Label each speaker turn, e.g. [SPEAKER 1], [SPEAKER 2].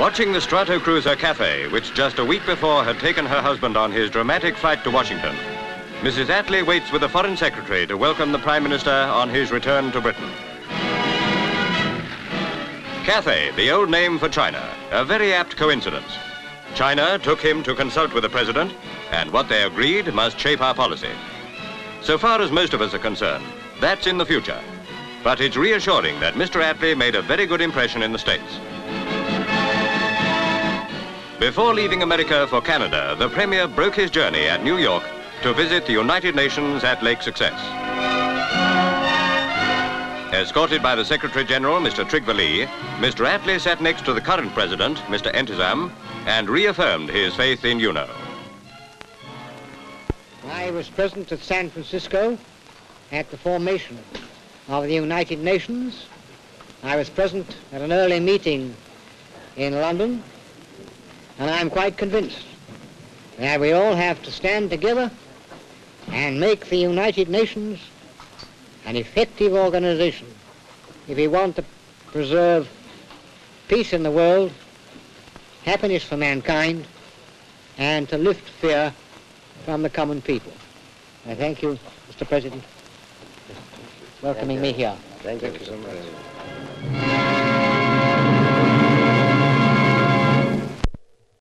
[SPEAKER 1] Watching the Stratocruiser Cathay, which just a week before had taken her husband on his dramatic flight to Washington, Mrs. Attlee waits with the Foreign Secretary to welcome the Prime Minister on his return to Britain. Cathay, the old name for China, a very apt coincidence. China took him to consult with the President, and what they agreed must shape our policy. So far as most of us are concerned, that's in the future. But it's reassuring that Mr. Attlee made a very good impression in the States. Before leaving America for Canada, the Premier broke his journey at New York to visit the United Nations at Lake Success. Escorted by the Secretary General, Mr. Trygve Lie, Mr. Attlee sat next to the current president, Mr. Entezam, and reaffirmed his faith in UNO.
[SPEAKER 2] I was present at San Francisco at the formation of the United Nations. I was present at an early meeting in London, and I'm quite convinced that we all have to stand together and make the United Nations an effective organization if we want to preserve peace in the world, happiness for mankind, and to lift fear from the common people. I thank you, Mr. President, for welcoming me here.
[SPEAKER 3] Thank you so much.